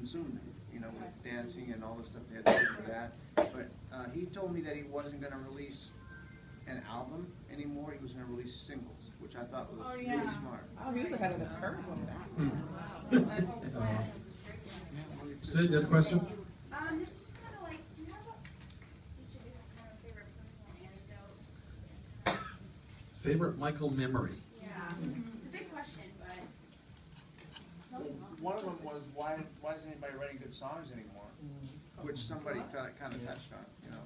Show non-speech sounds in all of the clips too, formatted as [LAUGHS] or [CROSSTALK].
consumed, you know, with dancing and all the stuff they had to do for that. But, uh, he told me that he wasn't gonna release an album anymore, he was gonna release singles, which I thought was Oh, really smart. Oh, he was ahead of the curve on that. Uh, Sid, you had a question? Um, this is just kind of like, do you have a, each of you have kind of a favorite personal anecdote? Favorite Michael memory? Yeah, it's a big question, but. One of them was, why, why isn't anybody writing good songs anymore? Which somebody kinda touched on, you know,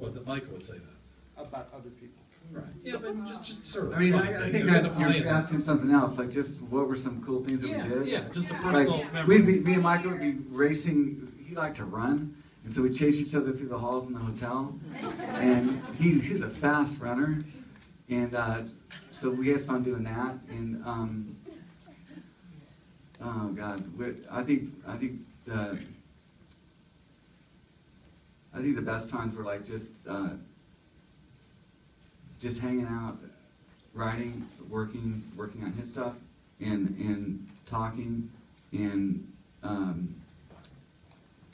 Well, that Michael would say that. about other people. Right. Yeah, but just, just sort of. I mean, I, I think You're that you're it. asking something else, like just what were some cool things that Yeah, we did? yeah, just a Yeah. personal Like, memory. we'd be, me and Michael would be racing, he liked to run, and so we'd chase each other through the halls in the hotel. [LAUGHS] And he, he's a fast runner, and, uh, so we had fun doing that, and, um, oh, God, I think, I think the, I think the best times were like just, uh, just hanging out, writing, working, working on his stuff, and and talking, and um,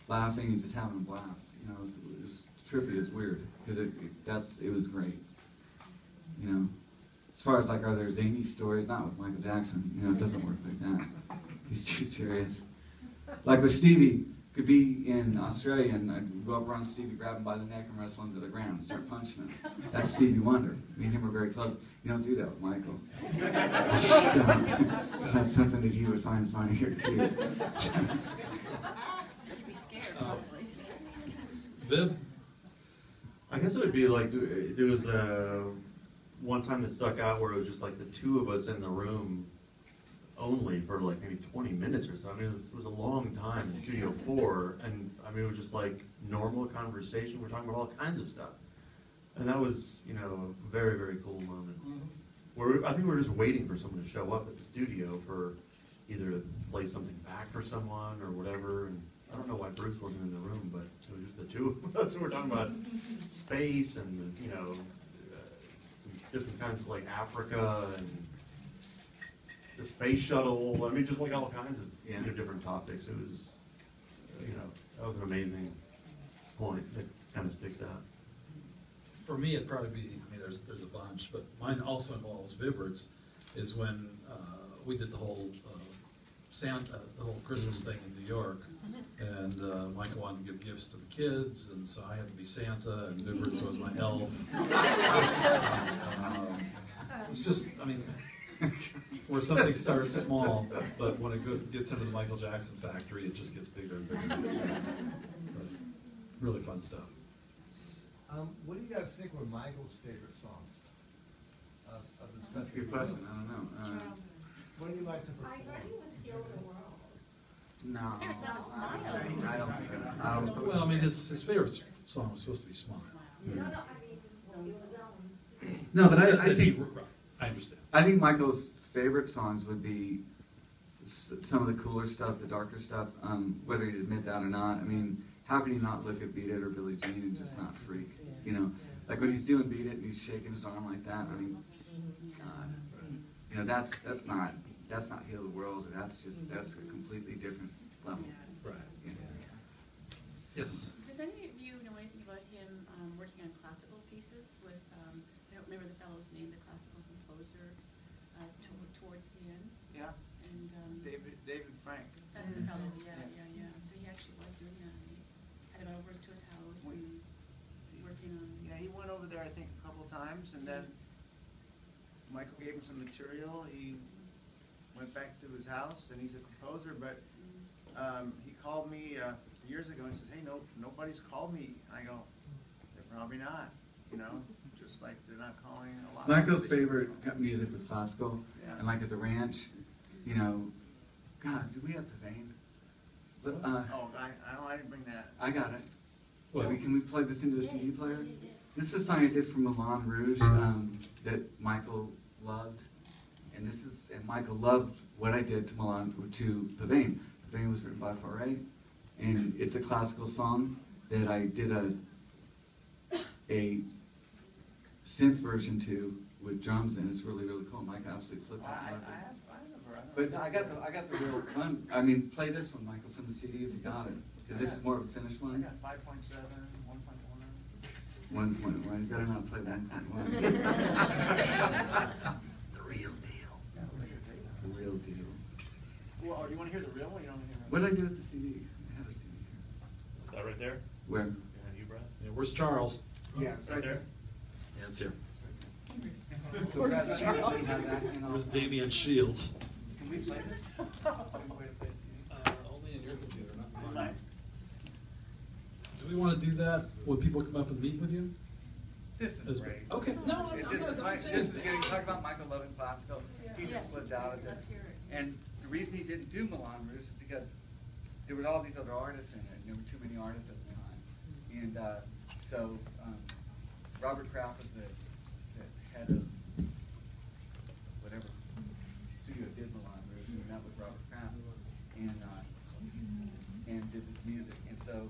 laughing and just having a blast. You know, it was, it was trippy. It was weird because it, it that's it was great. You know, as far as like are there zany stories? Not with Michael Jackson. You know, it doesn't work like that. He's too serious. Like with Stevie, could be in Australia and I'd go up around Stevie, grab him by the neck and wrestle him to the ground and start punching him. That's Stevie Wonder. Me and him were very close. You don't do that with Michael. Just don't. It's not something that he would find funny or cute. You'd be scared, Um, probably. Viv? I guess it would be like, there was uh, one time that stuck out where it was just like the two of us in the room only for like maybe 20 minutes or so. I mean, it was, it was a long time in Studio [LAUGHS] 4, and I mean, it was just like normal conversation. We're talking about all kinds of stuff. And that was, you know, a very, very cool moment. We're, I think we were just waiting for someone to show up at the studio for either to play something back for someone or whatever. And I don't know why Bruce wasn't in the room, but it was just the two of us. [LAUGHS] We're talking about [LAUGHS] space and, you know, uh, some different kinds of like Africa and the space shuttle. I mean, just like all kinds of you know, different topics. It was, uh, you know, that was an amazing point that kind of sticks out. For me, it'd probably be, I mean, there's, there's a bunch, but mine also involves Vibberts, is when, uh, we did the whole, uh, Santa, the whole Christmas thing in New York. And, uh, Michael wanted to give gifts to the kids, and so I had to be Santa, and Vibberts was my elf. [LAUGHS] Um, It's just, I mean, [LAUGHS] where something starts small, but when it go- gets into the Michael Jackson factory, it just gets bigger and bigger. and bigger. But Really fun stuff. Um, what do you guys think were Michael's favorite songs? Of, of the That's a good question. I don't know. Uh, What do you like to I perform? heard he was Heal the World. no. kinda smile. I don't think. I don't. Well, I mean, his, his favorite song was supposed to be Smile. No, no, I mean, it was, No, but I, I That he- think right, I understand. I think Michael's favorite songs would be some of the cooler stuff, the darker stuff. Um, whether he'd admit that or not, I mean, how can you not look at Beat It or Billie Jean and just not freak? You know, like when he's doing Beat It and he's shaking his arm like that. I mean, God, you know, that's that's not that's not heal the world. That's just that's a completely different level. Right. Yeah. Yes. Does any of you know anything about him um, working on classical pieces with, um, I don't remember the fellow's name, the classical composer, uh, to- towards the end? Yeah, And um, David, David Frank. that's the fellow, yeah, yeah, yeah. So he actually was doing that. He had him over to his house and working on. Yeah, he went over there, I think, a couple times, and then Michael gave him some material. He went back to his house, and he's a composer, but um, he called me uh, years ago and says, hey, no, nobody's called me. I go, they're probably not, you know, just like they're not calling a lot. Michael's people." favorite music was classical, Yeah. and like at the ranch, you know, God, do we have the vein? But, uh, Oh, I, I don't, I didn't bring that. I got it. Well- Can we- Can we plug this into a CD player? This is a song I did for Moulin Rouge um, that Michael loved, and this is and Michael loved what I did to Milan to Pavane. Pavane was written by Fauré, and it's a classical song that I did a a synth version to with drums, and it's really really cool. Mike absolutely flipped I, I out. have, I never, I But I got the, I got the real one, I mean, play this one, Michael, from the CD if you got it, because this is more of a finished one. I one. got five point seven, one point one. One point one, you better not play one point one. [LAUGHS] The real deal. The real deal. Well, oh, do you wanna hear the real one, you don't wanna hear? What did I do with the CD? I had a CD here. That right there? Where? Yeah, you, Brad? Yeah, where's Charles? Yeah, it's right there. Yeah, it's here. So Where's Brad, Charles? have that hang on. Where's Damian Shields? Can we play this? Can we play the Uh, only in your computer, not Mine? Do we wanna do that when people come up and meet with you? This That's- is great. Okay, no, It's I'm just, good, I'm saying this, it's- you know, talk about Michael loving classical, he Yes. just flipped out at this. Let's hear it. And the reason he didn't do Moulin Rouge is because there were all these other artists in it, and there were too many artists at the time. And, uh, so, um, Robert Kraft was the, the head of whatever studio did Moulin Rouge, and we met with Robert Kraft, and, uh, and did this music, and so,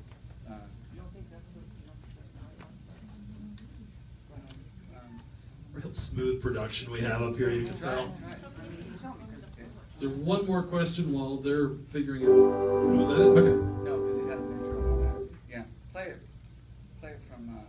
uh, You don't think that's what, you don't that's not um, Real smooth production we have up here, you can tell. right. Is there one more question while they're figuring it out? Was that it? Okay. No, because it has an intro and that. Yeah, play it, play it from, uh,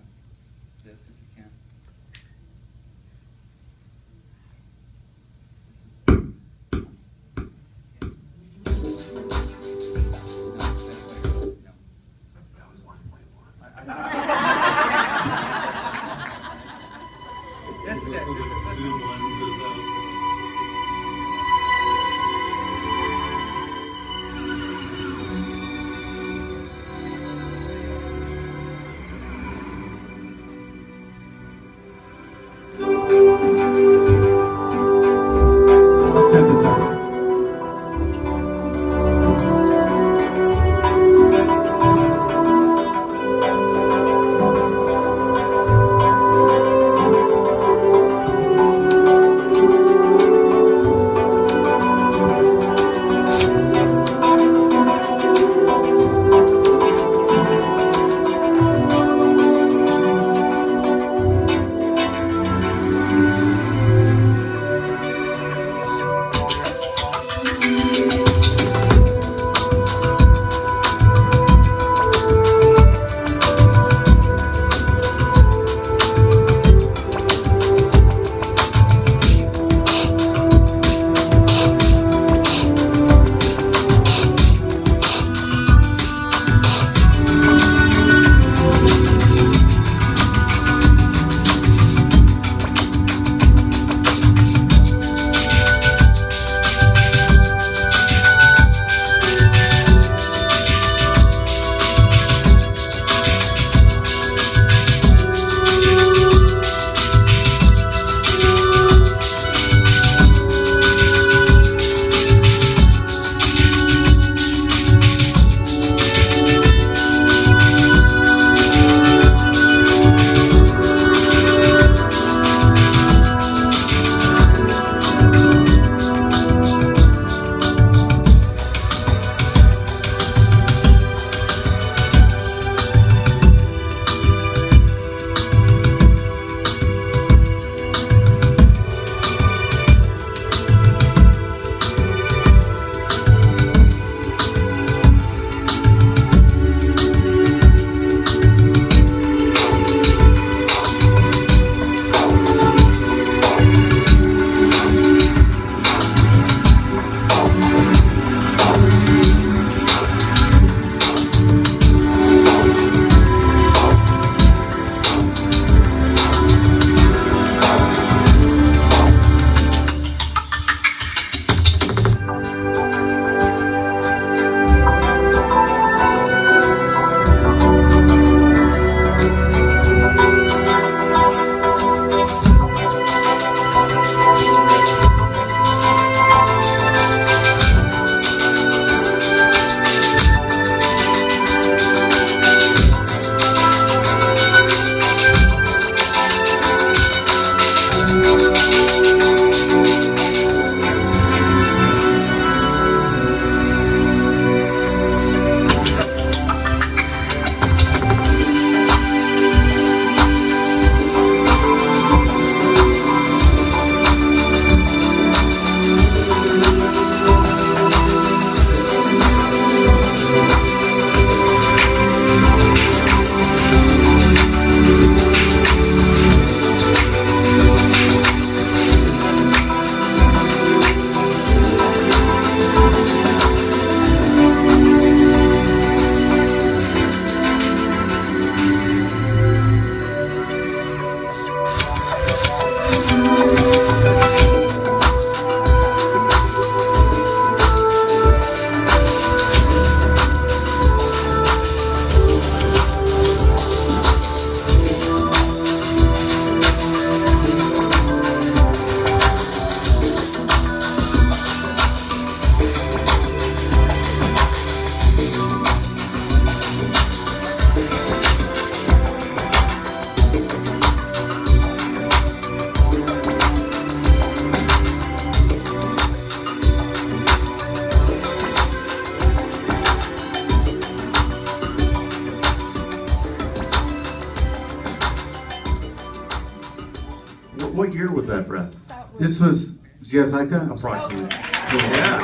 what year was that, Brett? That This was, do you guys like that? Approximately. Yeah.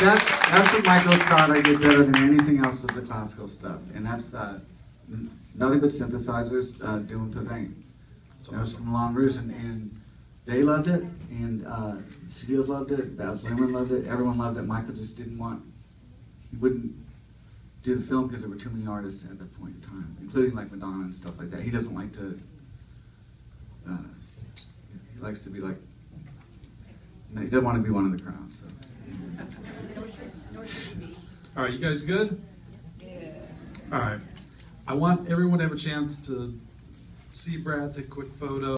That's, that's what Michael thought I did better than anything else was the classical stuff. And that's, uh, nothing but synthesizers, uh, doing the thing. That was from Moulin Rouge and, and they loved it and, uh, studios loved it, Baz Luhrmann loved it, everyone loved it. Michael just didn't want, he wouldn't do the film because there were too many artists at that point in time, including like Madonna and stuff like that. He doesn't like to, uh, he likes to be like, no, he doesn't want to be one of the crowd, so. All right, you guys good? All right. I want everyone to have a chance to see Brad, take a quick photo.